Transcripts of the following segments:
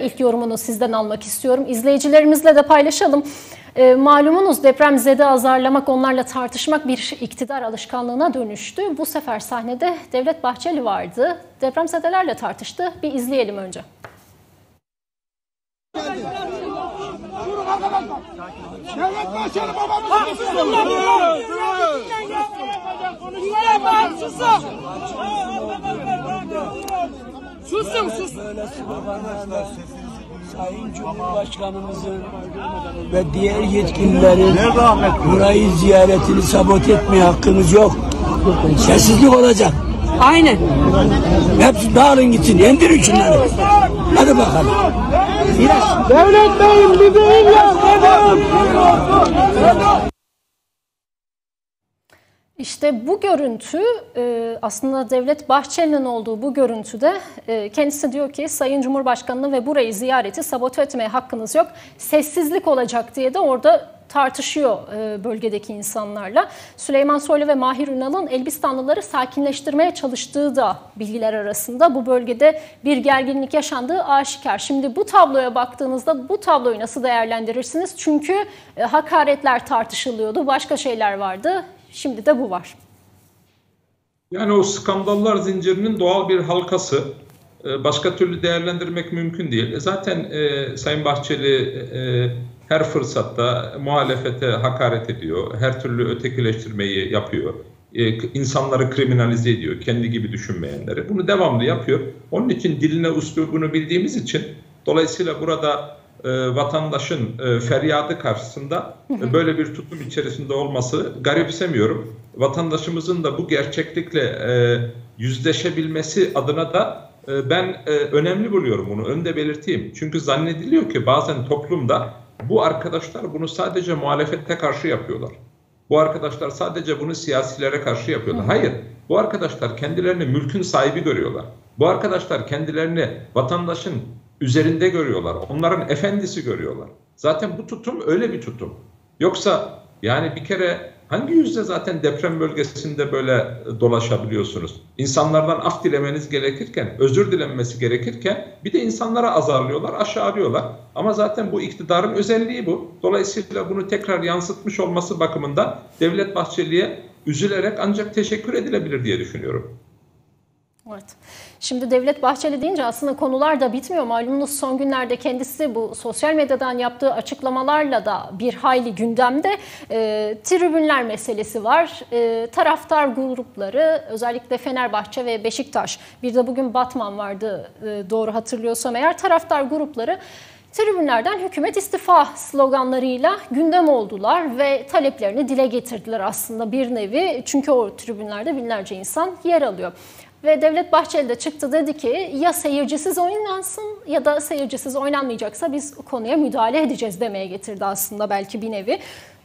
ilk yorumunu sizden almak istiyorum. İzleyicilerimizle de paylaşalım. E, malumunuz depremzede azarlamak, onlarla tartışmak bir iktidar alışkanlığına dönüştü. Bu sefer sahnede Devlet Bahçeli vardı. Depremzedelerle tartıştı. Bir izleyelim önce. Devlet Bahçeli babamız Konuşmaya Susun sus. Sayın Cumhurbaşkanımızın ve diğer yetkililerin burayı ziyaretini sabote etmeye hakkınız yok. Sessizlik olacak. Aynen. Hepsi dağılın gitsin. Indirin şunları. Hadi bakalım. Devlet Bey'im beyin ya. İşte bu görüntü e, aslında Devlet Bahçeli'nin olduğu bu görüntüde e, kendisi diyor ki Sayın Cumhurbaşkanı'nı ve burayı ziyareti sabote etmeye hakkınız yok. Sessizlik olacak diye de orada tartışıyor e, bölgedeki insanlarla. Süleyman Soylu ve Mahir Ünal'ın Elbistanlıları sakinleştirmeye çalıştığı da bilgiler arasında. Bu bölgede bir gerginlik yaşandığı aşikar. Şimdi bu tabloya baktığınızda bu tabloyu nasıl değerlendirirsiniz? Çünkü hakaretler tartışılıyordu, başka şeyler vardı. Şimdi de bu var. Yani o skandallar zincirinin doğal bir halkası. Ee, başka türlü değerlendirmek mümkün değil. E, zaten e, Sayın Bahçeli e, her fırsatta muhalefete hakaret ediyor. Her türlü ötekileştirmeyi yapıyor. E, insanları kriminalize ediyor. Kendi gibi düşünmeyenleri. Bunu devamlı yapıyor. Onun için diline üslubunu bildiğimiz için dolayısıyla burada e, vatandaşın e, feryadı karşısında e, böyle bir tutum içerisinde olması garipsemiyorum. Vatandaşımızın da bu gerçeklikle e, yüzleşebilmesi adına da e, ben e, önemli buluyorum bunu. Önde belirteyim. Çünkü zannediliyor ki bazen toplumda bu arkadaşlar bunu sadece muhalefette karşı yapıyorlar. Bu arkadaşlar sadece bunu siyasilere karşı yapıyorlar. Hayır. Bu arkadaşlar kendilerini mülkün sahibi görüyorlar. Bu arkadaşlar kendilerini vatandaşın üzerinde görüyorlar. Onların efendisi görüyorlar. Zaten bu tutum öyle bir tutum. Yoksa yani bir kere hangi yüzde zaten deprem bölgesinde böyle dolaşabiliyorsunuz? İnsanlardan af dilemeniz gerekirken, özür dilenmesi gerekirken bir de insanlara azarlıyorlar, aşağılıyorlar. Ama zaten bu iktidarın özelliği bu. Dolayısıyla bunu tekrar yansıtmış olması bakımından Devlet Bahçeli'ye üzülerek ancak teşekkür edilebilir diye düşünüyorum. Evet. Şimdi Devlet Bahçeli deyince aslında konular da bitmiyor. Malumunuz son günlerde kendisi bu sosyal medyadan yaptığı açıklamalarla da bir hayli gündemde. E, tribünler meselesi var. E, taraftar grupları özellikle Fenerbahçe ve Beşiktaş bir de bugün Batman vardı e, doğru hatırlıyorsam eğer taraftar grupları Tribünlerden hükümet istifa sloganlarıyla gündem oldular ve taleplerini dile getirdiler aslında bir nevi. Çünkü o tribünlerde binlerce insan yer alıyor. Ve Devlet Bahçeli de çıktı dedi ki ya seyircisiz oynansın ya da seyircisiz oynanmayacaksa biz konuya müdahale edeceğiz demeye getirdi aslında belki bir nevi.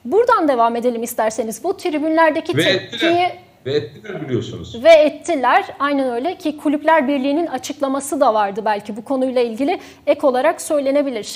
Buradan devam edelim isterseniz. Bu tribünlerdeki ve tepkiyi... Ettiler. Ve ettiler biliyorsunuz. Ve ettiler. Aynen öyle ki Kulüpler Birliği'nin açıklaması da vardı belki bu konuyla ilgili ek olarak söylenebilir. Şimdi